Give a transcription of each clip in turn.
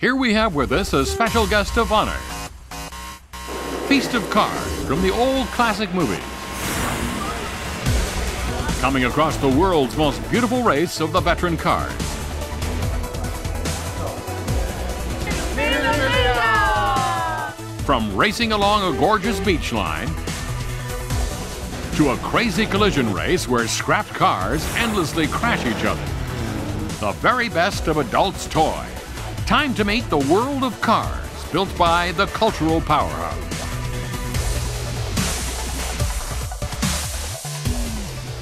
Here we have with us a special guest of honor. Feast of Cars from the old classic movies. Coming across the world's most beautiful race of the veteran cars. From racing along a gorgeous beach line to a crazy collision race where scrapped cars endlessly crash each other. The very best of adults' toy. Time to meet the world of cars built by the cultural powerhouse.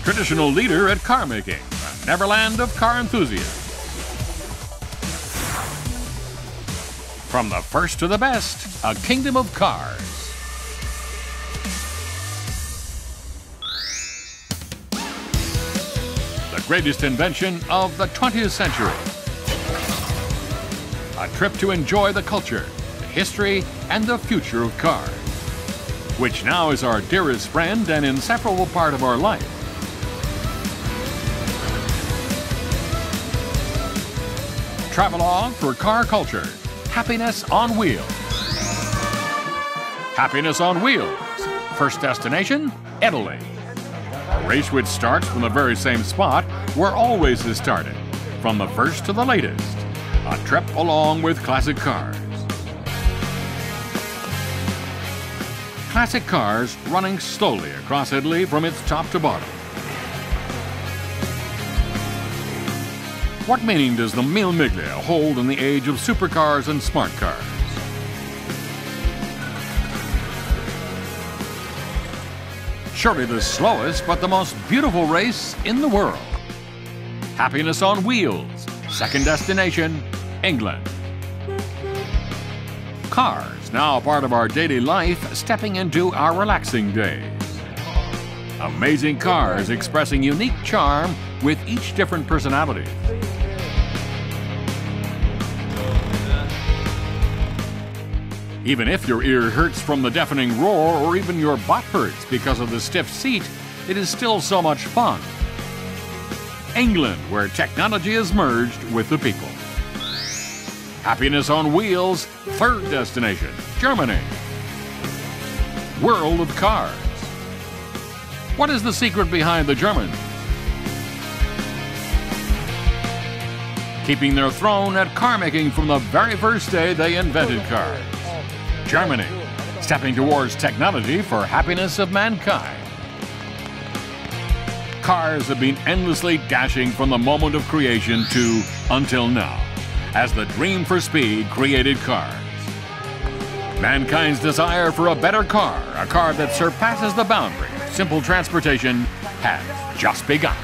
Traditional leader at car making, the Neverland of car enthusiasts. From the first to the best, a kingdom of cars. The greatest invention of the 20th century. A trip to enjoy the culture, the history, and the future of cars, which now is our dearest friend and inseparable part of our life. Travelogue for car culture. Happiness on Wheels. Happiness on Wheels. First destination, Italy. A race which starts from the very same spot where all races started, from the first to the latest. A trip along with classic cars. Classic cars running slowly across Italy from its top to bottom. What meaning does the Mille Miglia hold in the age of supercars and smart cars? Surely the slowest but the most beautiful race in the world. Happiness on Wheels, second destination, England. Cars, now a part of our daily life, stepping into our relaxing days. Amazing cars expressing unique charm with each different personality. Even if your ear hurts from the deafening roar or even your butt hurts because of the stiff seat, it is still so much fun. England, where technology is merged with the people. Happiness on Wheels, third destination, Germany. World of Cars. What is the secret behind the Germans? Keeping their throne at car making from the very first day they invented cars. Germany, stepping towards technology for happiness of mankind. Cars have been endlessly dashing from the moment of creation to until now, as the dream for speed created cars. Mankind's desire for a better car, a car that surpasses the boundary simple transportation, has just begun.